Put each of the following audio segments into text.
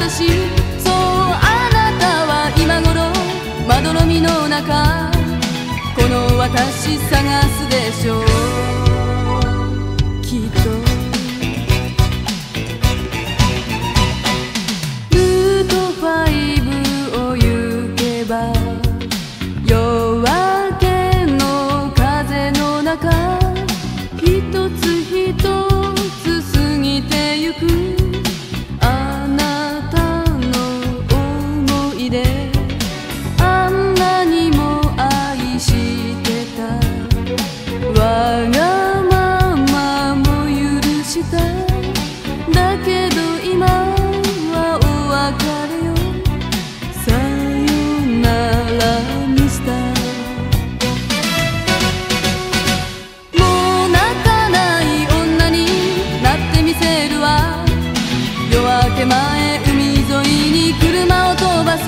私そうあなたは今頃まどろみの中この私探すでしょうきっとす。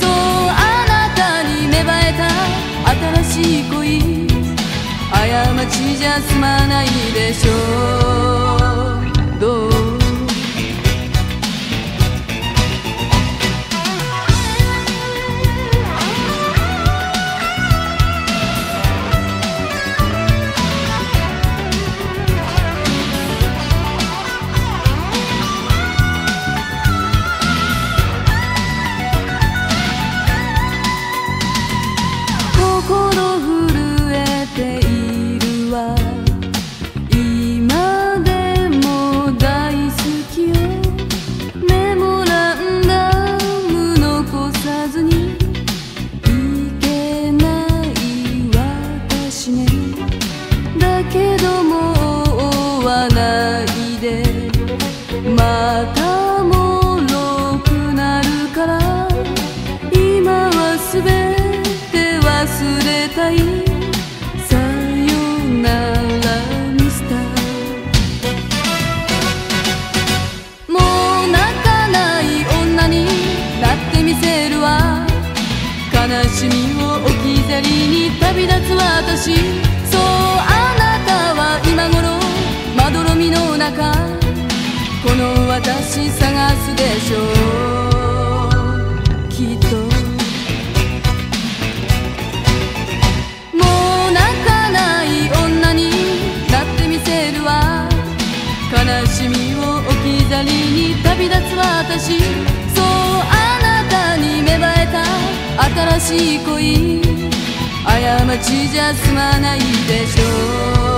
そうあなたに芽生えた新しい恋。過ちじゃ済まないでしょう。探すでしょうきっともう泣かない女になってみせるわ悲しみを置き去りに旅立つ私。そうあなたに芽生えた新しい恋。過ちじゃ済まないでしょう。